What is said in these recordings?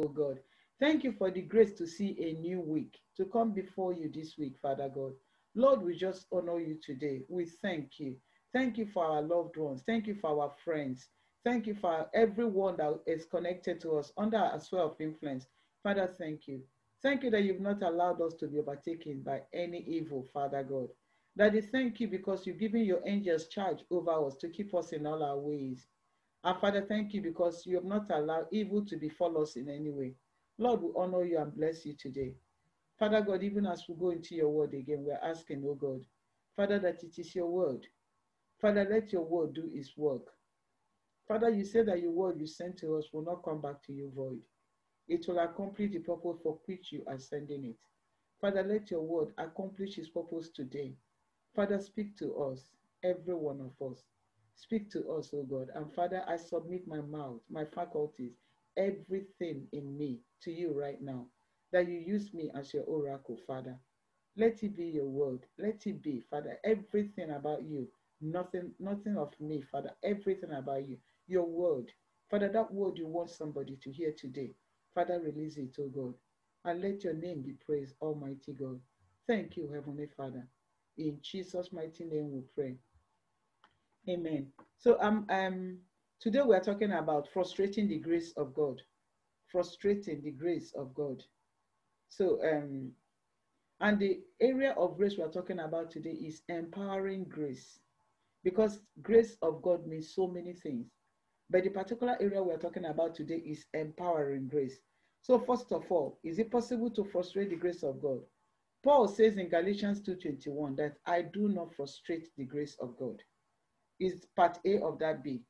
oh God. Thank you for the grace to see a new week, to come before you this week, Father God. Lord, we just honor you today. We thank you. Thank you for our loved ones. Thank you for our friends. Thank you for everyone that is connected to us under a sphere of influence. Father, thank you. Thank you that you've not allowed us to be overtaken by any evil, Father God. Daddy, thank you because you've given your angels charge over us to keep us in all our ways. And Father, thank you because you have not allowed evil to befall us in any way. Lord, we honor you and bless you today. Father God, even as we go into your word again, we're asking, oh God, Father, that it is your word. Father, let your word do its work. Father, you said that your word you sent to us will not come back to you void. It will accomplish the purpose for which you are sending it. Father, let your word accomplish its purpose today. Father, speak to us, every one of us. Speak to us, O God. And Father, I submit my mouth, my faculties, everything in me to you right now. That you use me as your oracle, Father. Let it be your word. Let it be, Father, everything about you. Nothing, nothing of me, Father. Everything about you. Your word. Father, that word you want somebody to hear today. Father, release it, O God. And let your name be praised, Almighty God. Thank you, Heavenly Father. In Jesus' mighty name we pray. Amen. So um, um, today we are talking about frustrating the grace of God. Frustrating the grace of God. So um, and the area of grace we are talking about today is empowering grace. Because grace of God means so many things. But the particular area we are talking about today is empowering grace. So first of all, is it possible to frustrate the grace of God? Paul says in Galatians 2.21 that I do not frustrate the grace of God. Is part A of that B.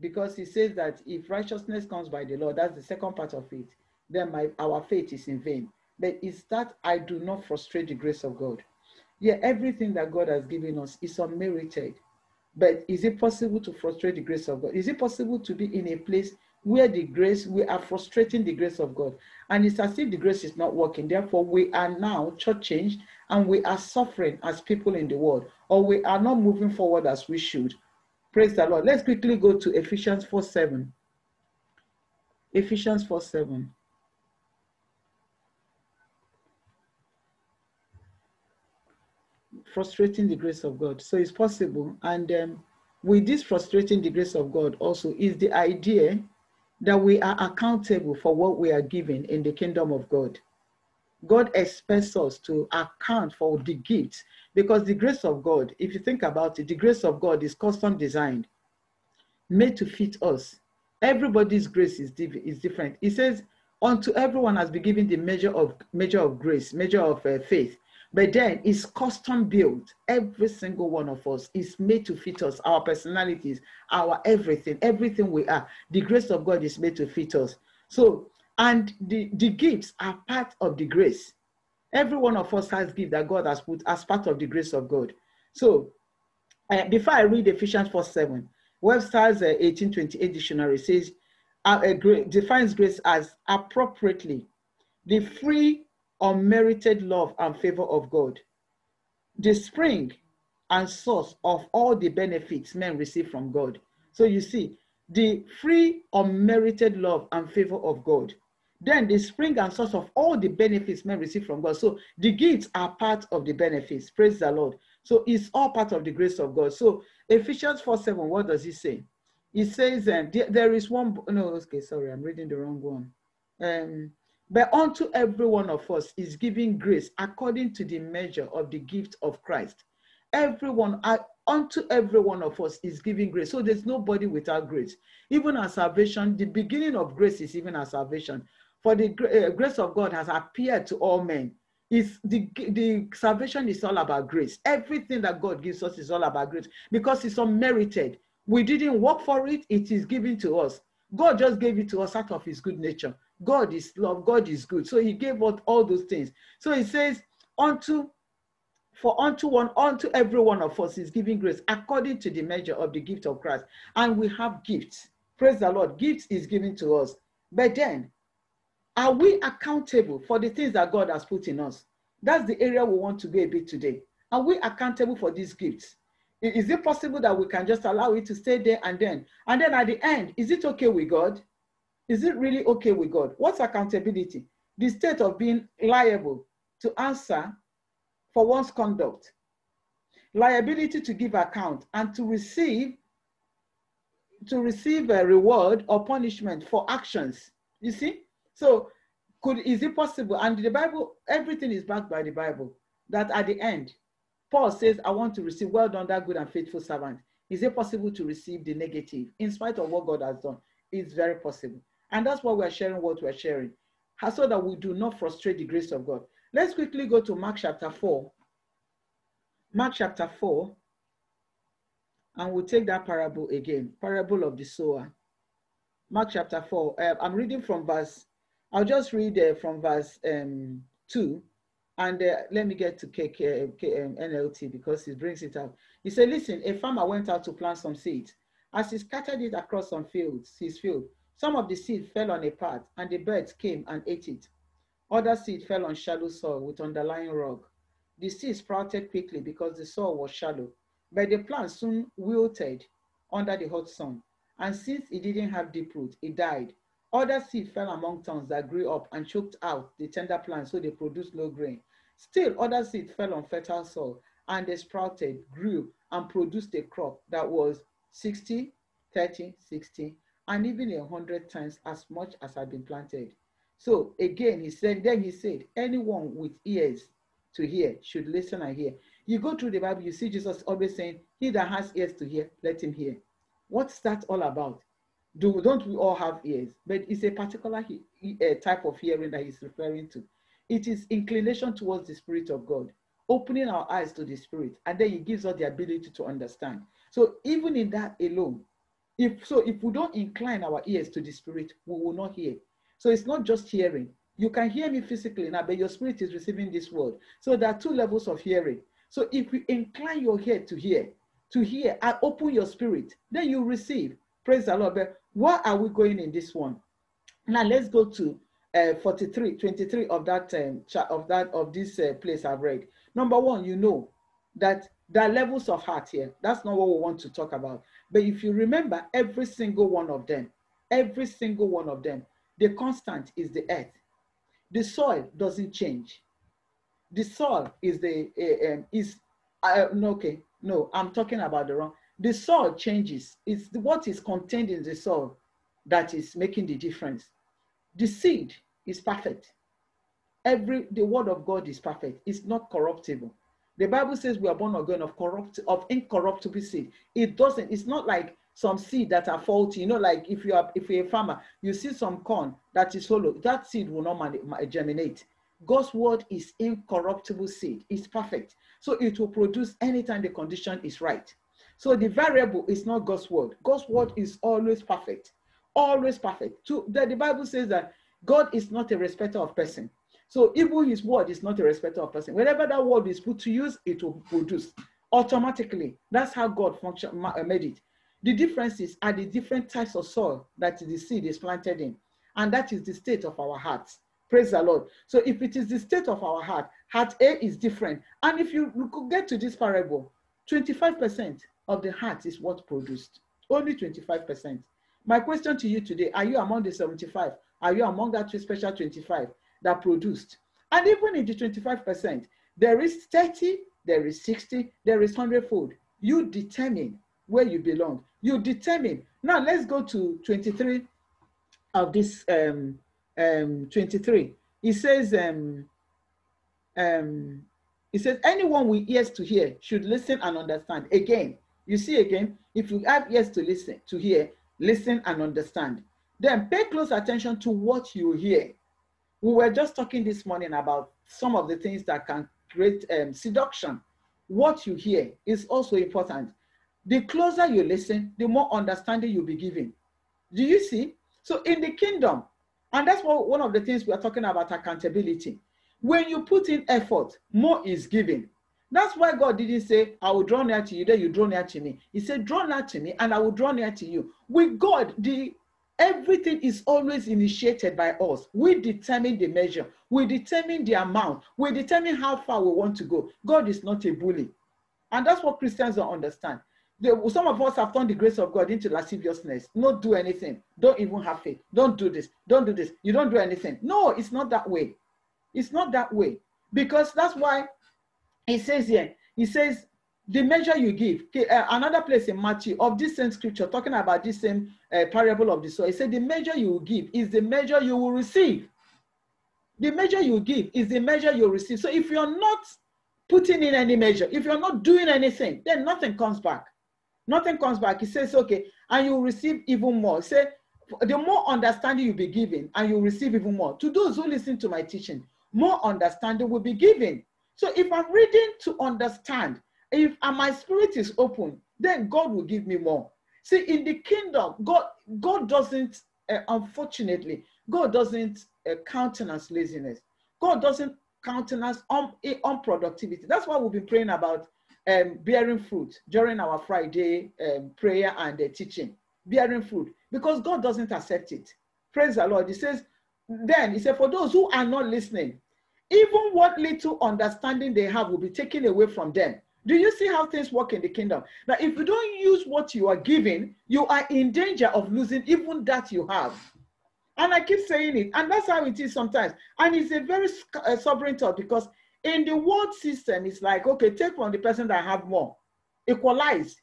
Because he says that if righteousness comes by the law, that's the second part of it, then my, our faith is in vain. But it's that I do not frustrate the grace of God. Yeah, everything that God has given us is unmerited. But is it possible to frustrate the grace of God? Is it possible to be in a place where the grace, we are frustrating the grace of God? And it's as if the grace is not working. Therefore, we are now church changed and we are suffering as people in the world, or we are not moving forward as we should. Praise the Lord. Let's quickly go to Ephesians 4 7. Ephesians 4 7. Frustrating the grace of God. So it's possible. And um, with this frustrating the grace of God also is the idea that we are accountable for what we are given in the kingdom of God. God expects us to account for the gifts because the grace of God, if you think about it, the grace of God is custom designed, made to fit us. Everybody's grace is, div- is different. He says, unto everyone has been given the measure of measure of grace, measure of uh, faith. But then it's custom built. Every single one of us is made to fit us, our personalities, our everything, everything we are. The grace of God is made to fit us. So, and the, the gifts are part of the grace. Every one of us has gifts that God has put as part of the grace of God. So, uh, before I read Ephesians 4 7, Webster's uh, 1828 dictionary says, uh, defines grace as appropriately the free unmerited love and favor of God, the spring and source of all the benefits men receive from God. So you see, the free unmerited love and favor of God, then the spring and source of all the benefits men receive from God. So the gifts are part of the benefits. Praise the Lord. So it's all part of the grace of God. So Ephesians 4 7, what does he say? It says, um, there is one, no, okay, sorry, I'm reading the wrong one. Um, but unto every one of us is giving grace according to the measure of the gift of Christ. Everyone, unto every one of us is giving grace. So there's nobody without grace. Even our salvation, the beginning of grace is even our salvation. For the uh, grace of God has appeared to all men. Is the, the salvation is all about grace. Everything that God gives us is all about grace because it's unmerited. We didn't work for it, it is given to us. God just gave it to us out of his good nature. God is love, God is good. So he gave us all those things. So he says, unto for unto one, unto every one of us is giving grace according to the measure of the gift of Christ. And we have gifts. Praise the Lord. Gifts is given to us. But then, are we accountable for the things that God has put in us? That's the area we want to go a bit today. Are we accountable for these gifts? Is it possible that we can just allow it to stay there and then? And then at the end, is it okay with God? Is it really okay with God? What's accountability? The state of being liable to answer for one's conduct, liability to give account, and to receive to receive a reward or punishment for actions. You see? So could is it possible? And the Bible, everything is backed by the Bible. That at the end, Paul says, I want to receive well done, that good and faithful servant. Is it possible to receive the negative in spite of what God has done? It's very possible. And that's why we're sharing what we're sharing, so that we do not frustrate the grace of God. Let's quickly go to Mark chapter 4. Mark chapter 4, and we'll take that parable again parable of the sower. Mark chapter 4. Uh, I'm reading from verse, I'll just read uh, from verse um, 2 and uh, let me get to K, K, K, um, NLT because it brings it out. He said, Listen, a farmer went out to plant some seeds. As he scattered it across some fields, his field, some of the seed fell on a path, and the birds came and ate it. Other seed fell on shallow soil with underlying rock. The seed sprouted quickly because the soil was shallow, but the plant soon wilted under the hot sun. And since it didn't have deep root, it died. Other seed fell among thorns that grew up and choked out the tender plant so they produced no grain. Still, other seed fell on fertile soil and they sprouted, grew, and produced a crop that was 60, 30, 60, and even a hundred times as much as had been planted. So again, he said, then he said, anyone with ears to hear should listen and hear. You go through the Bible, you see Jesus always saying, He that has ears to hear, let him hear. What's that all about? Do, don't we all have ears? But it's a particular he, uh, type of hearing that he's referring to. It is inclination towards the Spirit of God, opening our eyes to the Spirit, and then He gives us the ability to understand. So even in that alone, if so, if we don't incline our ears to the Spirit, we will not hear. So it's not just hearing. You can hear me physically now, but your spirit is receiving this word. So there are two levels of hearing. So if you incline your head to hear, to hear, I open your spirit, then you receive. Praise the Lord. But why are we going in this one? Now let's go to uh, 43, 23 of that um, of that of this uh, place I've read. Number one, you know that there are levels of heart here. That's not what we want to talk about. But if you remember, every single one of them, every single one of them, the constant is the earth. The soil doesn't change. The soil is the uh, um, is uh, no, okay. No, I'm talking about the wrong. The soil changes. It's what is contained in the soil that is making the difference. The seed is perfect. Every the word of God is perfect. It's not corruptible. The Bible says we are born again of corrupt of incorruptible seed. It doesn't. It's not like some seed that are faulty. You know, like if you are if you're a farmer, you see some corn that is hollow. That seed will not germinate. God's word is incorruptible seed. It's perfect. So it will produce anytime the condition is right. So the variable is not God's word. God's word is always perfect. Always perfect. So the, the Bible says that God is not a respecter of person. So even his word is not a respecter of person. Whenever that word is put to use, it will produce automatically. That's how God function, uh, made it. The differences are the different types of soil that the seed is planted in. And that is the state of our hearts. Praise the Lord. So if it is the state of our heart, heart A is different. And if you could get to this parable, 25% of the heart is what produced. Only 25%. My question to you today, are you among the 75 are you among that special 25 that produced? And even in the 25%, there is 30, there is 60, there is 100 fold. You determine where you belong. You determine. Now let's go to 23 of this um, um, 23. It says, um, um, it says, anyone with ears to hear should listen and understand. Again, you see again, if you have ears to listen, to hear, listen and understand. Then pay close attention to what you hear. We were just talking this morning about some of the things that can create um, seduction. What you hear is also important. The closer you listen, the more understanding you'll be given. Do you see? So in the kingdom, and that's what one of the things we are talking about accountability. When you put in effort, more is given. That's why God didn't say, I will draw near to you, then you draw near to me. He said, Draw near to me, and I will draw near to you. With God, the Everything is always initiated by us. We determine the measure, we determine the amount, we determine how far we want to go. God is not a bully. And that's what Christians don't understand. The, some of us have turned the grace of God into lasciviousness. Not do anything. Don't even have faith. Don't do this. Don't do this. You don't do anything. No, it's not that way. It's not that way. Because that's why he says here, he says, the measure you give. Okay, uh, another place in Matthew of this same scripture, talking about this same uh, parable of the soil, he said, the measure you will give is the measure you will receive. The measure you give is the measure you receive. So if you're not putting in any measure, if you're not doing anything, then nothing comes back. Nothing comes back. He says, okay, and you receive even more. Say, the more understanding you'll be given, and you'll receive even more. To those who listen to my teaching, more understanding will be given. So if I'm reading to understand, if my spirit is open, then God will give me more. See, in the kingdom, God, God doesn't, uh, unfortunately, God doesn't uh, countenance laziness. God doesn't countenance un, unproductivity. That's why we've been praying about um, bearing fruit during our Friday um, prayer and uh, teaching. Bearing fruit, because God doesn't accept it. Praise the Lord. He says, then he said, for those who are not listening, even what little understanding they have will be taken away from them. Do you see how things work in the kingdom? Now, if you don't use what you are giving, you are in danger of losing even that you have. And I keep saying it, and that's how it is sometimes. And it's a very uh, sovereign thought because in the world system, it's like, okay, take from the person that have more, equalize.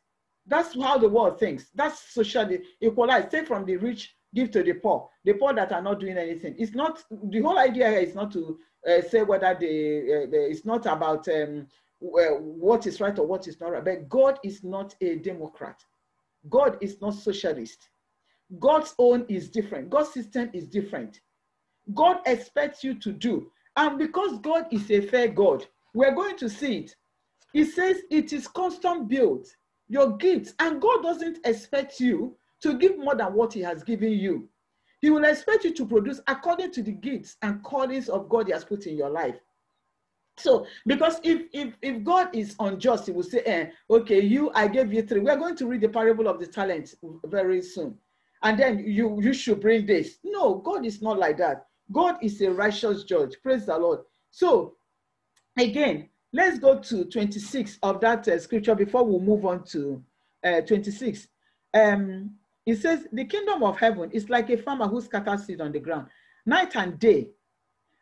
That's how the world thinks. That's socially equalize. Take from the rich, give to the poor. The poor that are not doing anything. It's not the whole idea here is not to uh, say whether they, uh, it's not about um, what is right or what is not right. But God is not a Democrat. God is not socialist. God's own is different. God's system is different. God expects you to do. And because God is a fair God, we're going to see it. He says it is constant build, your gifts. And God doesn't expect you to give more than what He has given you. He will expect you to produce according to the gifts and callings of God He has put in your life. So, because if if if God is unjust, He will say, eh, "Okay, you, I gave you three. We are going to read the parable of the talent very soon, and then you you should bring this." No, God is not like that. God is a righteous judge. Praise the Lord. So, again, let's go to 26 of that uh, scripture before we move on to uh, 26. Um, it says, The kingdom of heaven is like a farmer who scatters seed on the ground night and day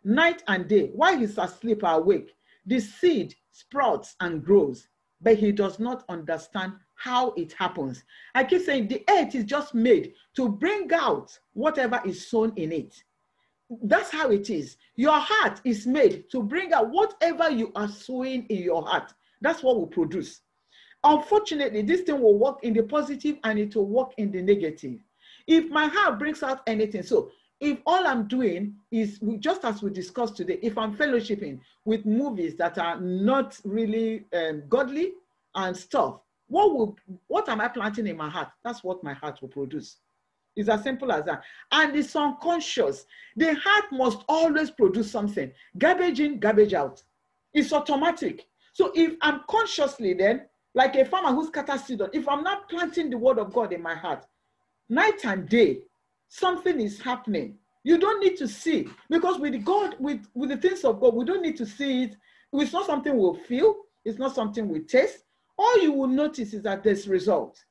night and day, while he's asleep or awake, the seed sprouts and grows, but he does not understand how it happens. I keep saying the earth is just made to bring out whatever is sown in it. That's how it is. Your heart is made to bring out whatever you are sowing in your heart. That's what will produce. Unfortunately, this thing will work in the positive and it will work in the negative. If my heart brings out anything, so if all I'm doing is just as we discussed today, if I'm fellowshipping with movies that are not really um, godly and stuff, what will what am I planting in my heart? That's what my heart will produce. It's as simple as that. And it's unconscious. The heart must always produce something. Garbage in, garbage out. It's automatic. So if I'm consciously then, like a farmer who's scatters seed, if I'm not planting the word of God in my heart, night and day, something is happening. You don't need to see because with God, with, with the things of God, we don't need to see it. It's not something we'll feel, it's not something we taste. All you will notice is that there's result.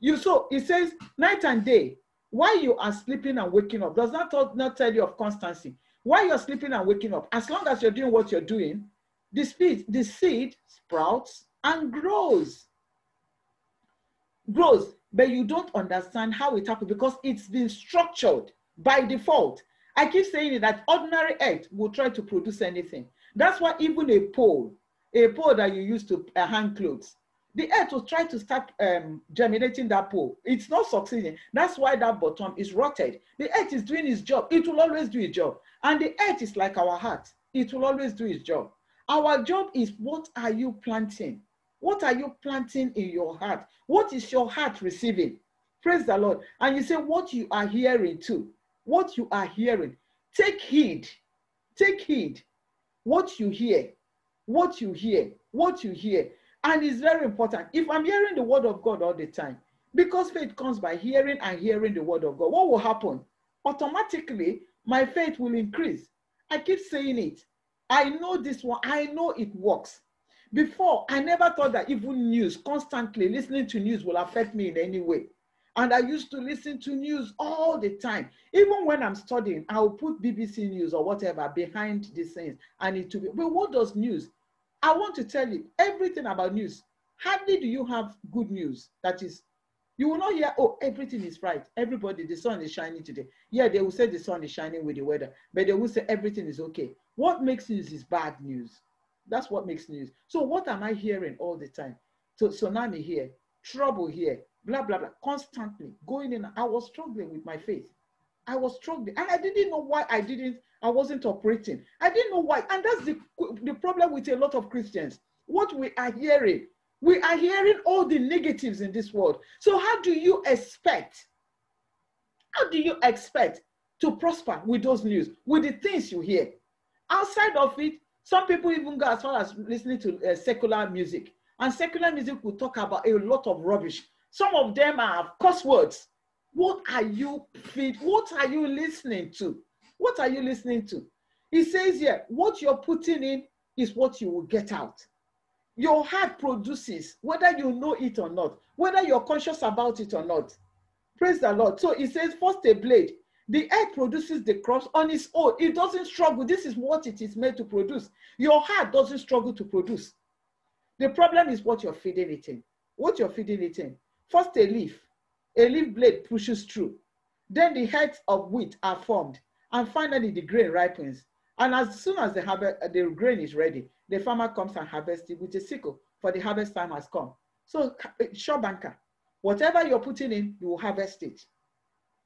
You so it says night and day, while you are sleeping and waking up, does not, not tell you of constancy. While you're sleeping and waking up, as long as you're doing what you're doing, the the seed sprouts and grows. Grows but you don't understand how it happened because it's been structured by default. I keep saying that ordinary earth will try to produce anything. That's why even a pole, a pole that you use to uh, hang clothes, the earth will try to start um, germinating that pole. It's not succeeding. That's why that bottom is rotted. The earth is doing its job. It will always do its job. And the earth is like our heart. It will always do its job. Our job is what are you planting? What are you planting in your heart? What is your heart receiving? Praise the Lord. And you say, What you are hearing too. What you are hearing. Take heed. Take heed. What you hear. What you hear. What you hear. And it's very important. If I'm hearing the word of God all the time, because faith comes by hearing and hearing the word of God, what will happen? Automatically, my faith will increase. I keep saying it. I know this one, I know it works. Before, I never thought that even news, constantly listening to news will affect me in any way. And I used to listen to news all the time. Even when I'm studying, I'll put BBC News or whatever behind the scenes. I need to be. But what does news? I want to tell you everything about news. Hardly do you have good news. That is, you will not hear, oh, everything is right. Everybody, the sun is shining today. Yeah, they will say the sun is shining with the weather, but they will say everything is okay. What makes news is bad news. That's what makes news. So what am I hearing all the time? So tsunami here, trouble here, blah, blah, blah, constantly going in. I was struggling with my faith. I was struggling. And I didn't know why I didn't, I wasn't operating. I didn't know why. And that's the, the problem with a lot of Christians. What we are hearing, we are hearing all the negatives in this world. So how do you expect, how do you expect to prosper with those news, with the things you hear? Outside of it, some people even go as far as listening to uh, secular music. And secular music will talk about a lot of rubbish. Some of them are curse words. What are you feed? What are you listening to? What are you listening to? He says here, what you're putting in is what you will get out. Your heart produces, whether you know it or not, whether you're conscious about it or not. Praise the Lord. So he says, first a blade, the earth produces the crops on its own. It doesn't struggle. This is what it is made to produce. Your heart doesn't struggle to produce. The problem is what you're feeding it in. What you're feeding it in. First, a leaf. A leaf blade pushes through. Then the heads of wheat are formed. And finally, the grain ripens. And as soon as the, harvest, the grain is ready, the farmer comes and harvests it with a sickle, for the harvest time has come. So, eh, sure banker, whatever you're putting in, you will harvest it.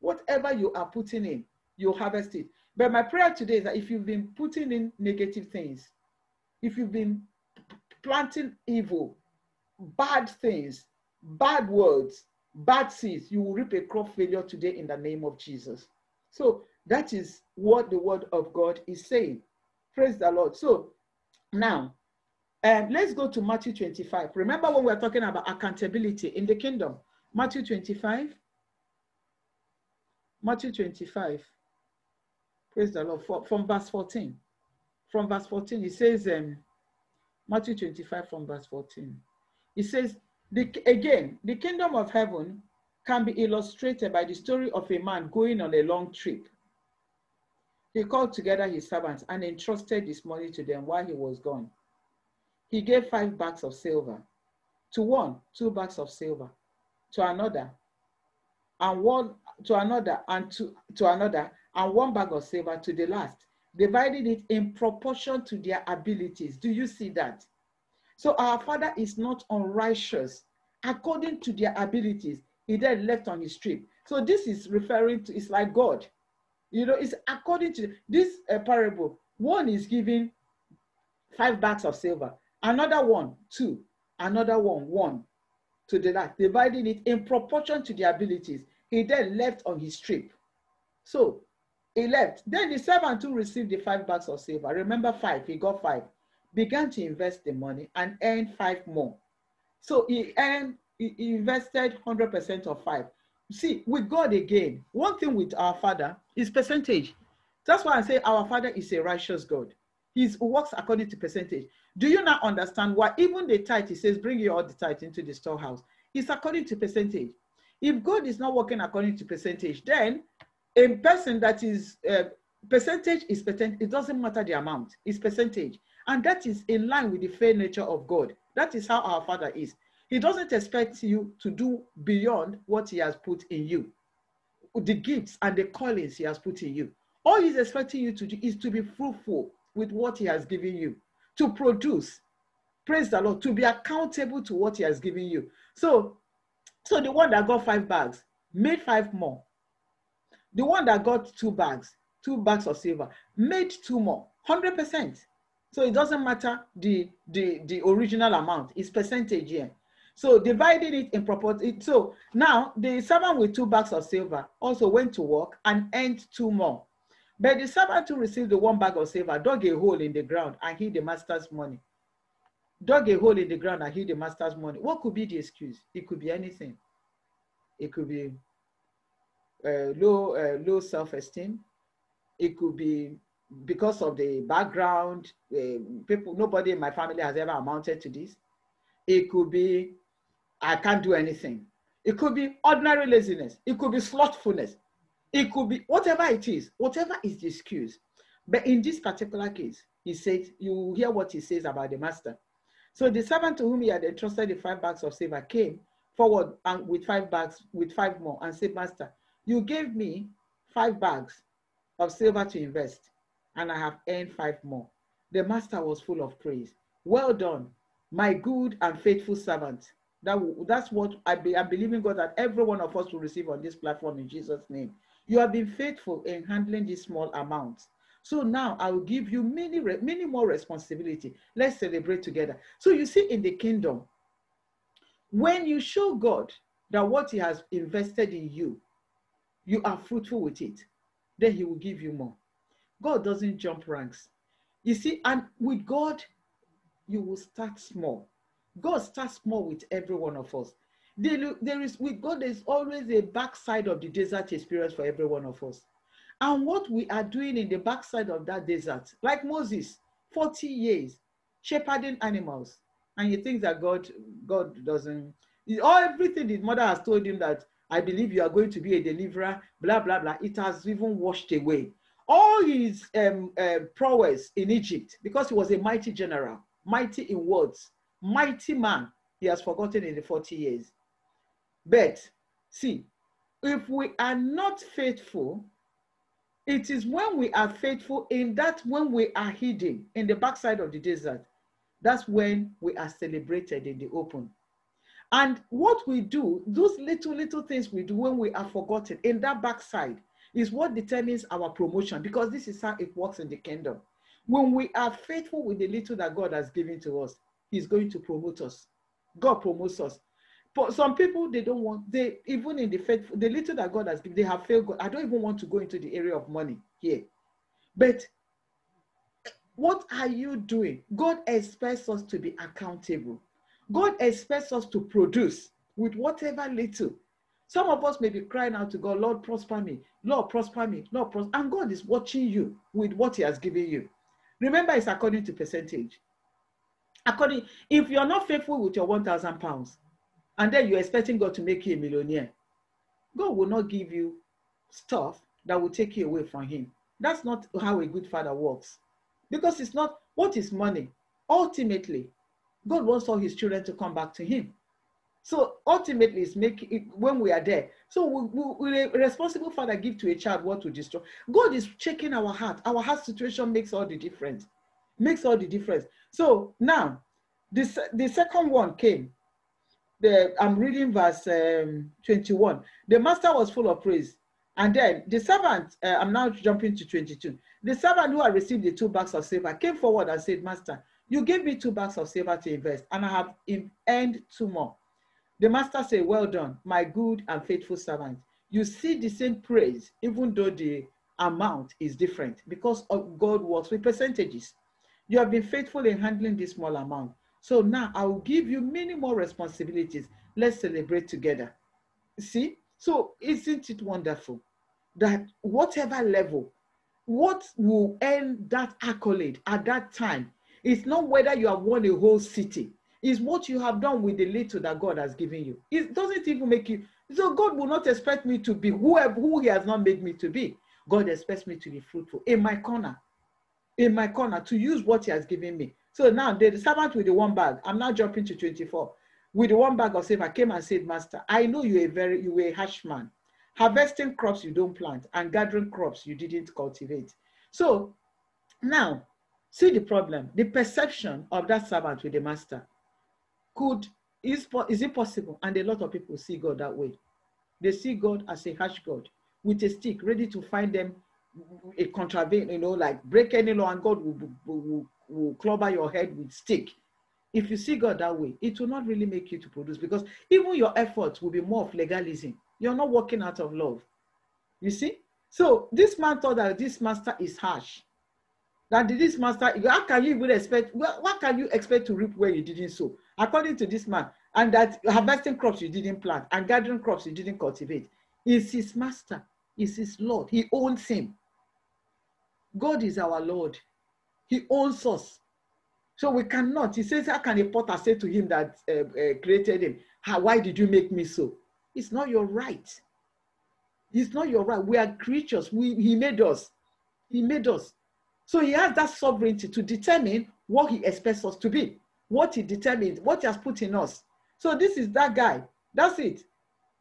Whatever you are putting in, you'll harvest it. But my prayer today is that if you've been putting in negative things, if you've been planting evil, bad things, bad words, bad seeds, you will reap a crop failure today in the name of Jesus. So that is what the word of God is saying. Praise the Lord. So now, um, let's go to Matthew 25. Remember when we are talking about accountability in the kingdom? Matthew 25. Matthew 25. Praise the Lord. For, from verse 14. From verse 14, he says, um, Matthew 25 from verse 14. He says, the, again, the kingdom of heaven can be illustrated by the story of a man going on a long trip. He called together his servants and entrusted his money to them while he was gone. He gave five bags of silver. To one, two bags of silver. To another, and one to another, and to, to another, and one bag of silver to the last, dividing it in proportion to their abilities. Do you see that? So our Father is not unrighteous according to their abilities. He then left on his trip. So this is referring to, it's like God. You know, it's according to this uh, parable. One is giving five bags of silver, another one, two, another one, one to the last, dividing it in proportion to their abilities. He then left on his trip. So he left. Then the servant who received the five bags of silver, remember five, he got five, began to invest the money and earned five more. So he earned, he invested 100% of five. See, with God again, one thing with our Father is percentage. That's why I say our Father is a righteous God. He works according to percentage. Do you now understand why even the tithe, he says, bring you all the tithe into the storehouse? It's according to percentage. If God is not working according to percentage, then a person that is uh, percentage is percent. It doesn't matter the amount. It's percentage, and that is in line with the fair nature of God. That is how our Father is. He doesn't expect you to do beyond what He has put in you, the gifts and the callings He has put in you. All He's expecting you to do is to be fruitful with what He has given you, to produce. Praise the Lord, to be accountable to what He has given you. So, so the one that got five bags made five more. The one that got two bags, two bags of silver, made two more, 100%. So it doesn't matter the, the, the original amount, it's percentage here. So dividing it in proportion. So now the servant with two bags of silver also went to work and earned two more. But the servant who received the one bag of silver dug a hole in the ground and hid the master's money. Dug a hole in the ground and hid the master's money. What could be the excuse? It could be anything. It could be uh, low, uh, low self-esteem. It could be because of the background, uh, people, nobody in my family has ever amounted to this. It could be, I can't do anything. It could be ordinary laziness. It could be slothfulness. It could be whatever it is, whatever is the excuse. But in this particular case, he said, you hear what he says about the master. So the servant to whom he had entrusted the five bags of silver came forward and with five bags, with five more, and said, Master, you gave me five bags of silver to invest, and I have earned five more. The master was full of praise. Well done, my good and faithful servant. That, that's what I be, I'm believing God that every one of us will receive on this platform in Jesus' name. You have been faithful in handling these small amounts. So now I will give you many, many more responsibility. Let's celebrate together. So you see in the kingdom, when you show God that what he has invested in you, you are fruitful with it, then he will give you more. God doesn't jump ranks. You see, and with God, you will start small. God starts small with every one of us. There, There is with God, there's always a backside of the desert experience for every one of us. And what we are doing in the backside of that desert, like Moses, 40 years, shepherding animals. And he thinks that God, God doesn't, all everything his mother has told him that I believe you are going to be a deliverer, blah, blah, blah. It has even washed away. All his um, uh, prowess in Egypt, because he was a mighty general, mighty in words, mighty man, he has forgotten in the 40 years. But see, if we are not faithful, it is when we are faithful in that when we are hidden in the backside of the desert, that's when we are celebrated in the open. And what we do, those little, little things we do when we are forgotten in that backside is what determines our promotion because this is how it works in the kingdom. When we are faithful with the little that God has given to us, He's going to promote us. God promotes us. But some people they don't want they even in the faith the little that God has given they have failed God. I don't even want to go into the area of money here, but what are you doing? God expects us to be accountable. God expects us to produce with whatever little. Some of us may be crying out to God, Lord, prosper me, Lord, prosper me, Lord, prosper. And God is watching you with what He has given you. Remember, it's according to percentage. According, if you're not faithful with your 1,000 pounds, and then you're expecting God to make you a millionaire, God will not give you stuff that will take you away from Him. That's not how a good father works. Because it's not what is money. Ultimately, God wants all His children to come back to Him. So ultimately, it's making it, when we are there. So we, a responsible father give to a child what to destroy. God is checking our heart. Our heart situation makes all the difference. Makes all the difference. So now, this the second one came the I'm reading verse um, 21. The master was full of praise. And then the servant, uh, I'm now jumping to 22. The servant who had received the two bags of silver came forward and said, Master, you gave me two bags of silver to invest, and I have earned two more. The master said, Well done, my good and faithful servant. You see the same praise, even though the amount is different, because God works with percentages. You have been faithful in handling this small amount. So now I will give you many more responsibilities. Let's celebrate together. See? So isn't it wonderful that whatever level, what will earn that accolade at that time is not whether you have won a whole city, it's what you have done with the little that God has given you. It doesn't even make you. So God will not expect me to be whoever who He has not made me to be. God expects me to be fruitful in my corner, in my corner, to use what He has given me. So now the servant with the one bag, I'm now jumping to 24. With the one bag of silver came and said, Master, I know you're a very you were a harsh man, harvesting crops you don't plant and gathering crops you didn't cultivate. So now see the problem, the perception of that servant with the master. Could is, is it possible? And a lot of people see God that way. They see God as a harsh God with a stick, ready to find them a contravene, you know, like break any law, and God will, will, will will clobber your head with stick. If you see God that way, it will not really make you to produce because even your efforts will be more of legalism. You're not working out of love. You see? So this man thought that this master is harsh. That this master, how can you even expect, what can you expect to reap where you didn't sow? According to this man, and that harvesting crops you didn't plant and gathering crops you didn't cultivate is his master, is his Lord. He owns him. God is our Lord. He owns us. So we cannot. He says, How can a potter say to him that uh, uh, created him, Why did you make me so? It's not your right. It's not your right. We are creatures. We, he made us. He made us. So he has that sovereignty to determine what he expects us to be, what he determines, what he has put in us. So this is that guy. That's it.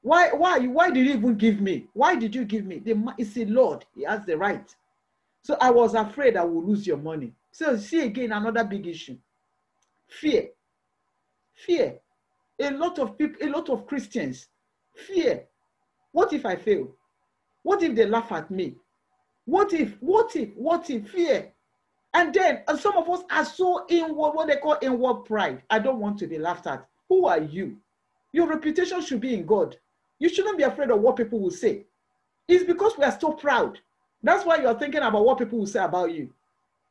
Why, why, why did you even give me? Why did you give me? The, it's the Lord. He has the right. So I was afraid I would lose your money. So see again another big issue. Fear. Fear. A lot of people, a lot of Christians, fear. What if I fail? What if they laugh at me? What if, what if, what if, fear. And then and some of us are so inward, what they call inward pride. I don't want to be laughed at. Who are you? Your reputation should be in God. You shouldn't be afraid of what people will say. It's because we are so proud. That's why you're thinking about what people will say about you.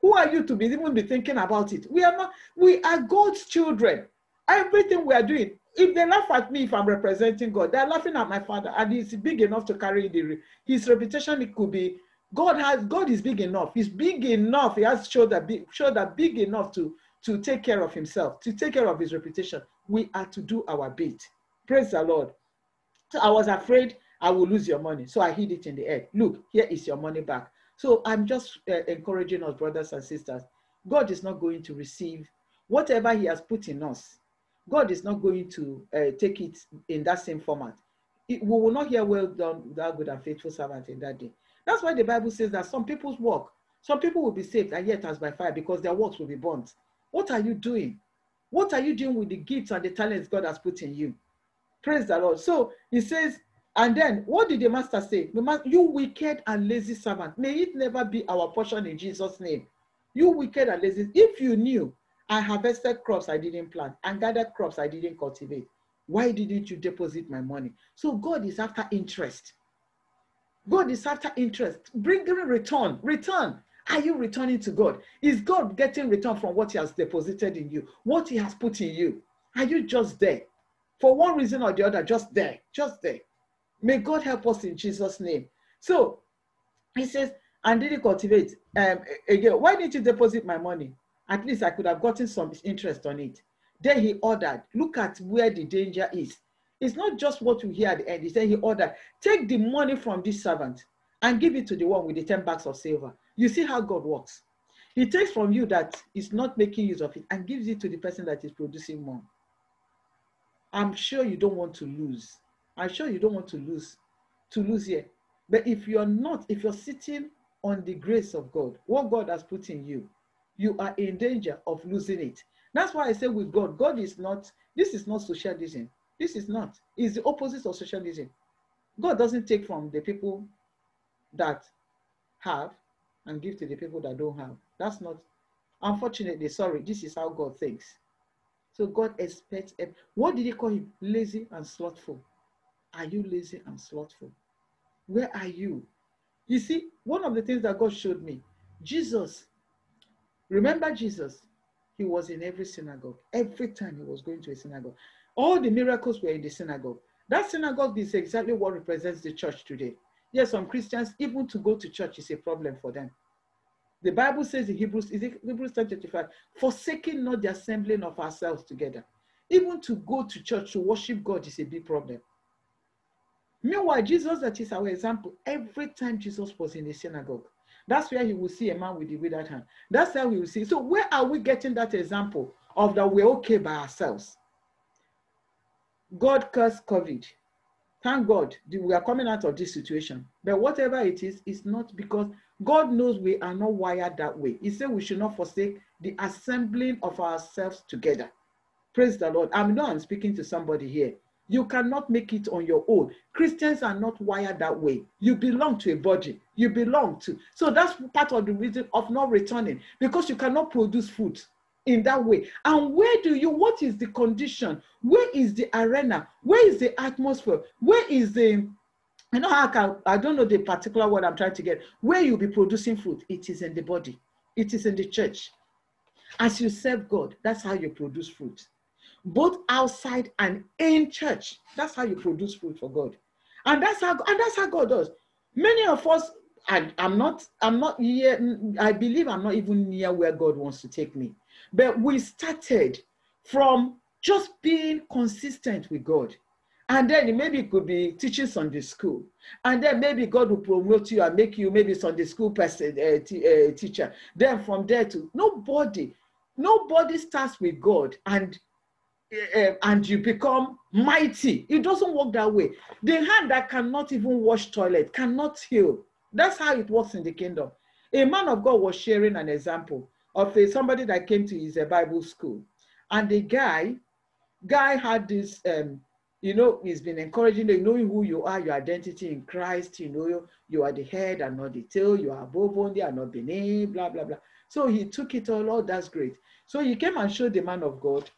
Who are you to be even be thinking about it? We are not, we are God's children. Everything we are doing, if they laugh at me if I'm representing God, they're laughing at my father, and he's big enough to carry the his reputation. It could be God has God is big enough. He's big enough. He has showed that big, that big enough to to take care of himself, to take care of his reputation. We are to do our bit. Praise the Lord. So I was afraid I will lose your money. So I hid it in the air. Look, here is your money back. So I'm just uh, encouraging us, brothers and sisters. God is not going to receive whatever He has put in us. God is not going to uh, take it in that same format. It, we will not hear well done, that good and faithful servant in that day. That's why the Bible says that some people's work, some people will be saved and yet as by fire because their works will be burnt. What are you doing? What are you doing with the gifts and the talents God has put in you? Praise the Lord. So he says, and then what did the master say? You wicked and lazy servant. May it never be our portion in Jesus' name. You wicked and lazy. If you knew I harvested crops I didn't plant and gathered crops I didn't cultivate, why didn't you deposit my money? So God is after interest. God is after interest. Bring the return. Return. Are you returning to God? Is God getting return from what He has deposited in you, what He has put in you? Are you just there? For one reason or the other, just there, just there. May God help us in Jesus' name. So he says, and did he cultivate? Um, again, why didn't you deposit my money? At least I could have gotten some interest on it. Then he ordered, look at where the danger is. It's not just what you hear at the end. He said he ordered, take the money from this servant and give it to the one with the 10 bags of silver. You see how God works. He takes from you that is not making use of it and gives it to the person that is producing more. I'm sure you don't want to lose. I'm sure you don't want to lose, to lose here. But if you're not, if you're sitting on the grace of God, what God has put in you, you are in danger of losing it. That's why I say with God, God is not, this is not socialism. This is not. It's the opposite of socialism. God doesn't take from the people that have and give to the people that don't have. That's not, unfortunately, sorry, this is how God thinks. So God expects, what did he call him? Lazy and slothful. Are you lazy and slothful? Where are you? You see, one of the things that God showed me, Jesus, remember Jesus? He was in every synagogue. Every time he was going to a synagogue. All the miracles were in the synagogue. That synagogue is exactly what represents the church today. Yes, some Christians, even to go to church is a problem for them. The Bible says in Hebrews, is it Hebrews 10 35, forsaking not the assembling of ourselves together. Even to go to church to worship God is a big problem. Meanwhile, Jesus, that is our example, every time Jesus was in the synagogue, that's where he will see a man with the withered hand. That's how we will see. So, where are we getting that example of that we're okay by ourselves? God cursed COVID. Thank God we are coming out of this situation. But whatever it is, it's not because God knows we are not wired that way. He said we should not forsake the assembling of ourselves together. Praise the Lord. I'm not I'm speaking to somebody here. You cannot make it on your own. Christians are not wired that way. You belong to a body. You belong to. So that's part of the reason of not returning because you cannot produce food in that way. And where do you, what is the condition? Where is the arena? Where is the atmosphere? Where is the, you know how I can, I don't know the particular word I'm trying to get, where you'll be producing fruit. It is in the body, it is in the church. As you serve God, that's how you produce fruit both outside and in church. That's how you produce fruit for God. And that's how and that's how God does. Many of us I, I'm not, I'm not yet, I believe I'm not even near where God wants to take me. But we started from just being consistent with God. And then maybe it could be teaching Sunday school. And then maybe God will promote you and make you maybe Sunday school person, uh, t- uh, teacher. Then from there to nobody, nobody starts with God and and you become mighty. It doesn't work that way. The hand that cannot even wash toilet cannot heal. That's how it works in the kingdom. A man of God was sharing an example of a, somebody that came to his uh, Bible school, and the guy, guy had this um, you know, he's been encouraging them, knowing who you are, your identity in Christ, you know, you are the head and not the tail, you are above only and not beneath, blah, blah, blah. So he took it all, oh, that's great. So he came and showed the man of God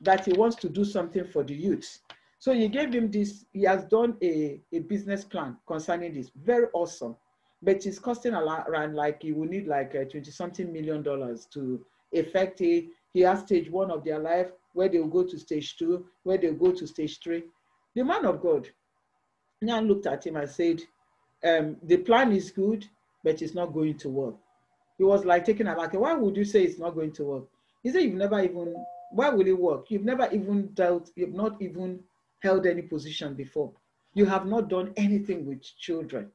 that he wants to do something for the youth. So he gave him this, he has done a, a business plan concerning this, very awesome. But it's costing a lot around like he will need like 20 something million dollars to effect it. He has stage one of their life, where they'll go to stage two, where they'll go to stage three. The man of God now looked at him and said, um, the plan is good, but it's not going to work. He was like taking aback. Why would you say it's not going to work? He said, You've never even, why will it work? You've never even dealt, you've not even held any position before. You have not done anything with children.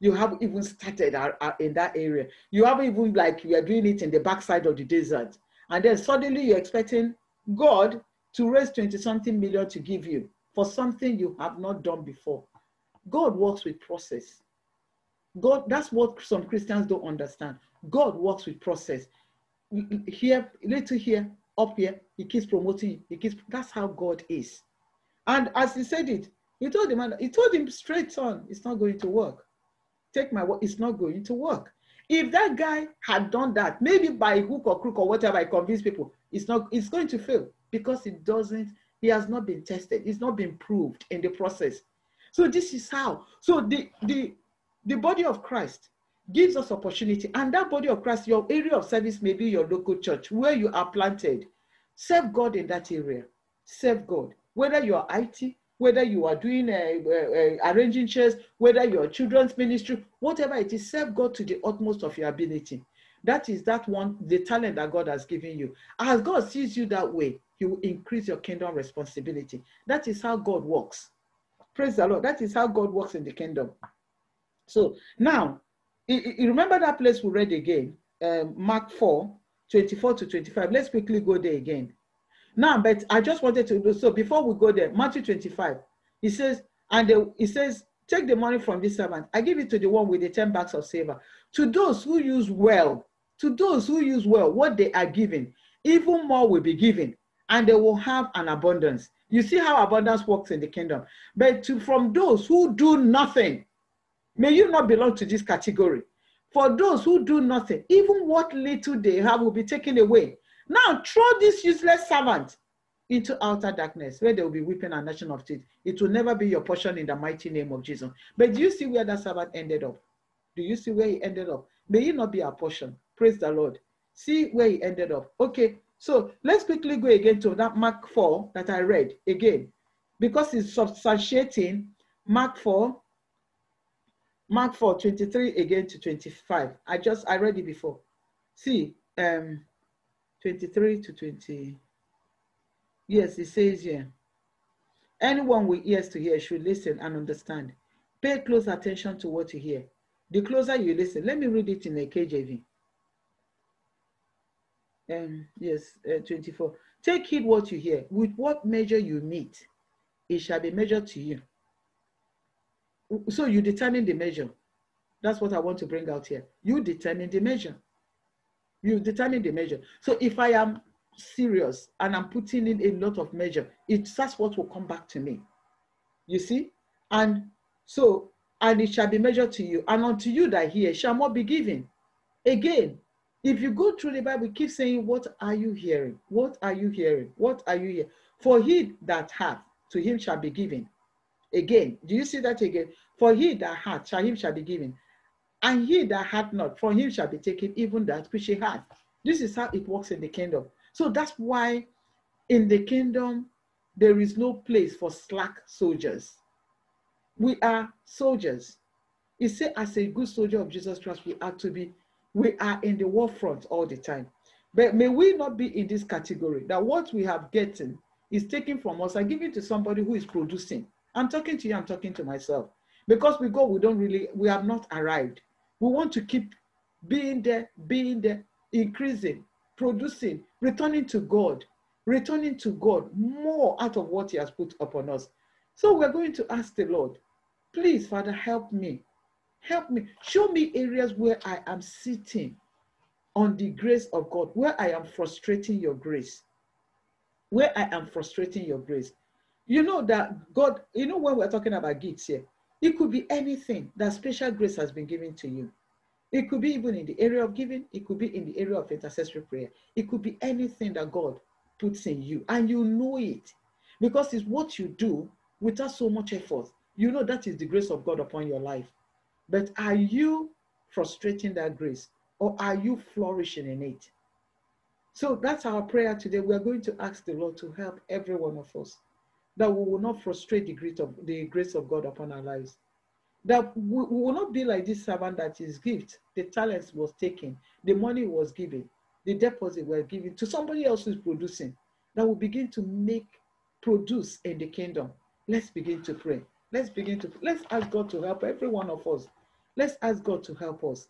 You haven't even started in that area. You haven't even like you are doing it in the backside of the desert. And then suddenly you're expecting God to raise 20 something million to give you for something you have not done before. God works with process. God, that's what some Christians don't understand. God works with process. Here, little here, up here, he keeps promoting, he keeps that's how God is. And as he said it, he told the man, he told him straight on, it's not going to work. Take my word, it's not going to work. If that guy had done that, maybe by hook or crook or whatever, I convince people, it's not, it's going to fail because it doesn't, he has not been tested, it's not been proved in the process. So this is how. So the the the body of Christ gives us opportunity, and that body of Christ, your area of service may be your local church where you are planted. Serve God in that area. Serve God. Whether you are IT, whether you are doing a, a, a, arranging chairs, whether you're children's ministry, whatever it is, serve God to the utmost of your ability. That is that one, the talent that God has given you. As God sees you that way, He will increase your kingdom responsibility. That is how God works. Praise the Lord. That is how God works in the kingdom. So now, you remember that place we read again, um, Mark 4, 24 to 25. Let's quickly go there again. Now, but I just wanted to do so before we go there. Matthew 25, he says, and the, he says, take the money from this servant. I give it to the one with the 10 bags of silver. To those who use well, to those who use well what they are given, even more will be given, and they will have an abundance. You see how abundance works in the kingdom. But to, from those who do nothing, may you not belong to this category. For those who do nothing, even what little they have will be taken away. Now throw this useless servant into outer darkness where they will be weeping and gnashing of teeth. It will never be your portion in the mighty name of Jesus. But do you see where that servant ended up? Do you see where he ended up? May it not be our portion. Praise the Lord. See where he ended up. Okay, so let's quickly go again to that Mark 4 that I read again, because it's substantiating Mark 4, Mark 4, 23 again to 25. I just, I read it before. See, um, 23 to 20. Yes, it says here. Anyone with ears to hear should listen and understand. Pay close attention to what you hear. The closer you listen, let me read it in a KJV. Um, yes, uh, 24. Take heed what you hear. With what measure you mete, it shall be measured to you. So you determine the measure. That's what I want to bring out here. You determine the measure. You determine the measure. So if I am serious and I'm putting in a lot of measure, it's that's what will come back to me. You see? And so, and it shall be measured to you, and unto you that hear shall more be given. Again, if you go through the Bible, keep saying, What are you hearing? What are you hearing? What are you hearing? For he that hath, to him shall be given. Again, do you see that again? For he that hath, shall him shall be given. And he that hath not, for him shall be taken even that which he hath. This is how it works in the kingdom. So that's why in the kingdom, there is no place for slack soldiers. We are soldiers. He said, as a good soldier of Jesus Christ, we are to be, we are in the war front all the time. But may we not be in this category that what we have gotten is taken from us and given to somebody who is producing. I'm talking to you, I'm talking to myself. Because we go, we don't really, we have not arrived. We want to keep being there, being there, increasing, producing, returning to God, returning to God more out of what He has put upon us. So we're going to ask the Lord, please, Father, help me. Help me. Show me areas where I am sitting on the grace of God, where I am frustrating your grace. Where I am frustrating your grace. You know that God, you know, when we're talking about gifts here, it could be anything that special grace has been given to you. It could be even in the area of giving, it could be in the area of intercessory prayer. It could be anything that God puts in you, and you know it because it's what you do without so much effort. You know that is the grace of God upon your life. But are you frustrating that grace or are you flourishing in it? So that's our prayer today. We're going to ask the Lord to help every one of us that we will not frustrate the grace of, the grace of God upon our lives. That we, will not be like this servant that his gift, the talents was taken, the money was given, the deposit was given to somebody else who's producing. That will begin to make produce in the kingdom. Let's begin to pray. Let's begin to let's ask God to help every one of us. Let's ask God to help us.